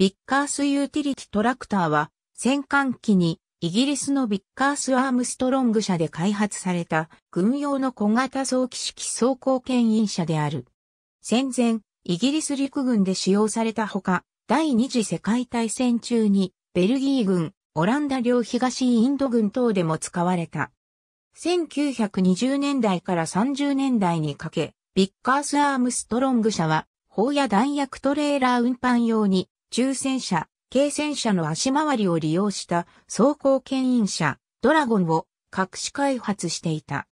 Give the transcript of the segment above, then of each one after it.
ビッカースユーティリティトラクターは戦艦機にイギリスのビッカースアームストロング社で開発された軍用の小型装機式装甲牽引車である。戦前、イギリス陸軍で使用されたほか、第二次世界大戦中にベルギー軍、オランダ領東インド軍等でも使われた。1920年代から30年代にかけ、ビッカースアームストロング社は、砲や弾薬トレーラー運搬用に、中戦車、軽戦車の足回りを利用した装甲牽引車、ドラゴンを隠し開発していた。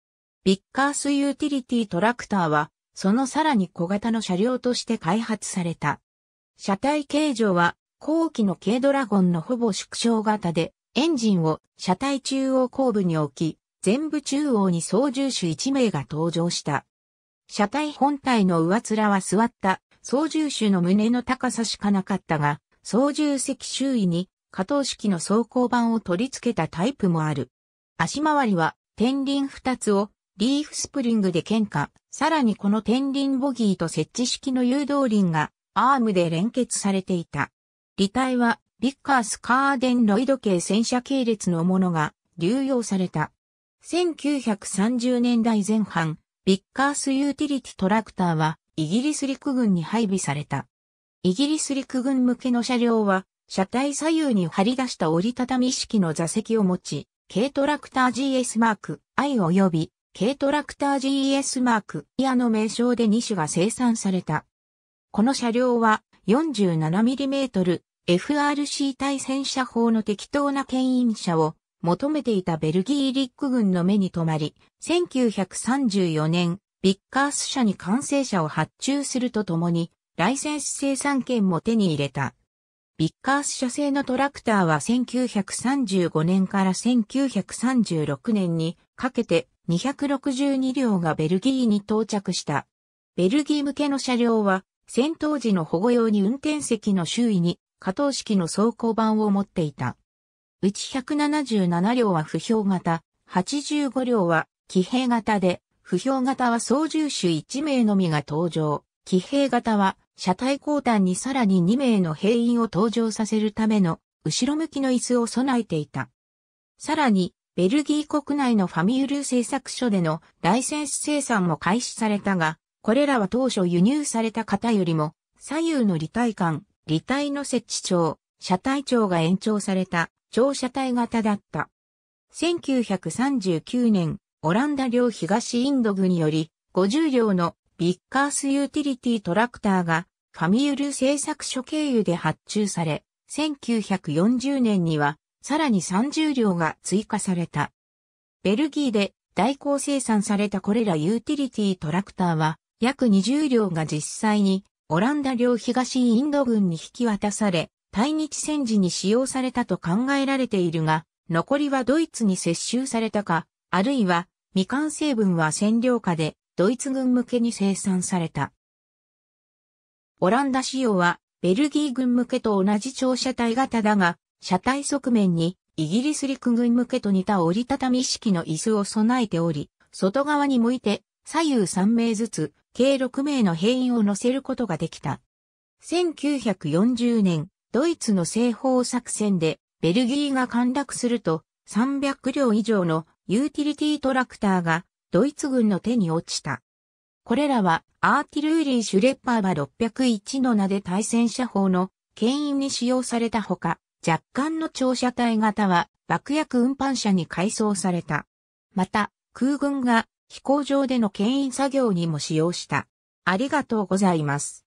ビッカースユーティリティトラクターは、そのさらに小型の車両として開発された。車体形状は後期の軽ドラゴンのほぼ縮小型で、エンジンを車体中央後部に置き、全部中央に操縦手1名が登場した。車体本体の上面は座った操縦手の胸の高さしかなかったが、操縦席周囲に可動式の走行板を取り付けたタイプもある。足回りは天輪2つをリーフスプリングで喧嘩、さらにこの天輪ボギーと設置式の誘導輪がアームで連結されていた。履体はビッカースカーデンロイド系戦車系列のものが流用された。1930年代前半、ビッカースユーティリティトラクターはイギリス陸軍に配備された。イギリス陸軍向けの車両は車体左右に張り出した折りたたみ式の座席を持ち、軽トラクター GS マーク I 及び軽トラクター GS マーク、イアの名称で2種が生産された。この車両は 47mm FRC 対戦車砲の適当な牽引車を求めていたベルギー陸軍の目に留まり、1934年、ビッカース社に完成車を発注するとともに、ライセンス生産権も手に入れた。ビッカース社製のトラクターは1935年から1936年にかけて262両がベルギーに到着した。ベルギー向けの車両は戦闘時の保護用に運転席の周囲に可動式の走行板を持っていた。うち177両は不評型、85両は騎兵型で、不評型は操縦手1名のみが登場。騎兵型は車体後端にさらに2名の兵員を登場させるための後ろ向きの椅子を備えていた。さらにベルギー国内のファミュール製作所でのライセンス生産も開始されたが、これらは当初輸入された型よりも、左右の履体間、履体の設置長、車体長が延長された長車体型だった。1939年、オランダ領東インド軍により、50両のビッカースユーティリティトラクターがファミュル製作所経由で発注され、1940年にはさらに30両が追加された。ベルギーで代行生産されたこれらユーティリティトラクターは約20両が実際にオランダ領東インド軍に引き渡され、対日戦時に使用されたと考えられているが、残りはドイツに接収されたか、あるいは未完成分は占領下でドイツ軍向けに生産された。オランダ仕様はベルギー軍向けと同じ長車体型だが、車体側面にイギリス陸軍向けと似た折りたたみ式の椅子を備えており、外側に向いて左右3名ずつ計6名の兵員を乗せることができた。1940年、ドイツの西方作戦でベルギーが陥落すると300両以上のユーティリティトラクターがドイツ軍の手に落ちた。これらはアーティルーリー・シュレッパーバ601の名で対戦車砲の牽引に使用されたほか、若干の長車体型は爆薬運搬車に改装された。また、空軍が飛行場での牽引作業にも使用した。ありがとうございます。